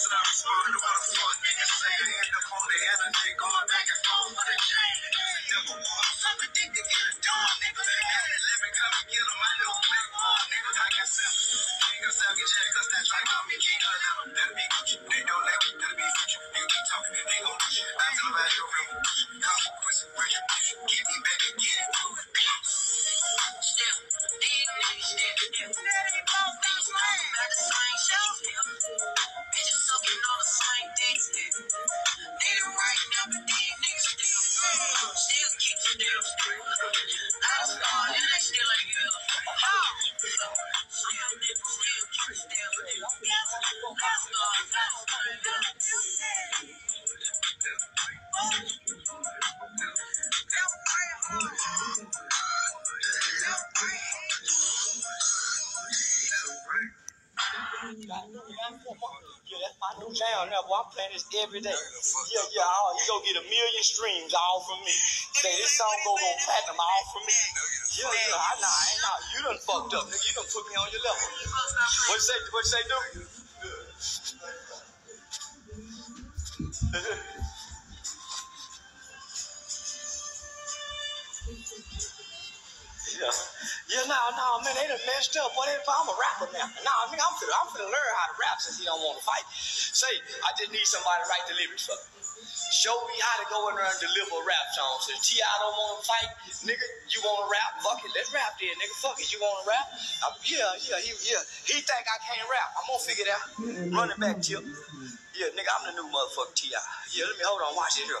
Stop smiling about a fuck nigga saying Yeah, that's my new jam now, boy. I'm playing this every day. Yeah, yeah, oh, you gonna get a million streams all from me. Say this song go go platinum all from me. Yeah, yeah, I know, I ain't know. You done fucked up, nigga. You done put me on your level. What you say, what you say, do? Yeah. Yeah, no, no, man, they done messed up. Boy, they, I'm a rapper now. No, I mean, I'm finna, I'm finna learn how to rap since he don't want to fight. Say, I just need somebody to write the lyrics for me. Show me how to go in there and deliver a rap song. So T.I. don't want to fight, nigga, you want to rap? Fuck it, let's rap then, nigga. Fuck it, you want to rap? Uh, yeah, yeah, he, yeah. He think I can't rap. I'm gonna figure it out. Run it back, Tip. Yeah, nigga, I'm the new motherfucker T.I. Yeah, let me hold on. Watch this here.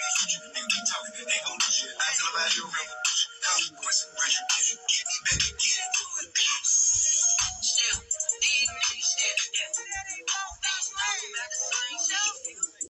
Glad you remember.